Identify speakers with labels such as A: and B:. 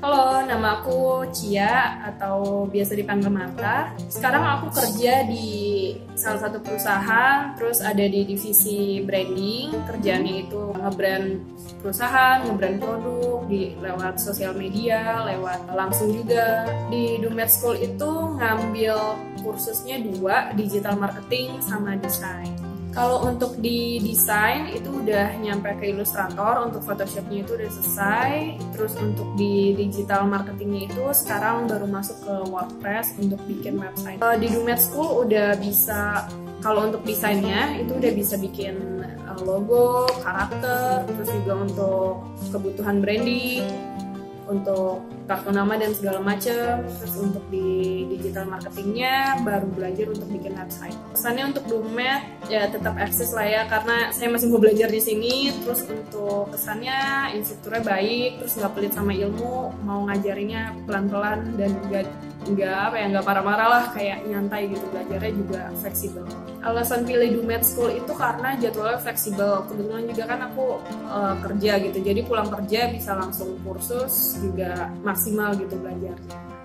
A: Nama aku Cia atau biasa dipanggil Marta. Sekarang aku kerja di salah satu perusahaan, terus ada di divisi branding. Kerjanya itu nge-brand perusahaan, nge-brand produk di lewat sosial media, lewat langsung juga. Di Dumet School itu ngambil kursusnya dua, digital marketing sama desain. Kalau untuk di desain itu udah nyampe ke Illustrator, untuk Photoshopnya itu udah selesai. Terus untuk di digital marketingnya itu sekarang baru masuk ke WordPress untuk bikin website. Di Dumet School udah bisa, kalau untuk desainnya itu udah bisa bikin uh, logo, karakter, terus juga untuk kebutuhan branding, untuk kartu nama dan segala macam terus untuk di digital marketingnya baru belajar untuk bikin website. Pesannya untuk Dumet ya tetap eksis lah ya karena saya masih mau belajar di sini terus untuk kesannya instrukturnya baik terus nggak pelit sama ilmu mau ngajarinya pelan-pelan dan juga nggak apa ya nggak parah-parah lah kayak nyantai gitu belajarnya juga fleksibel. Alasan pilih Dumet School itu karena jadwalnya fleksibel. Kebetulan juga kan aku uh, kerja gitu jadi pulang kerja bisa langsung kursus juga maksimal gitu belajarnya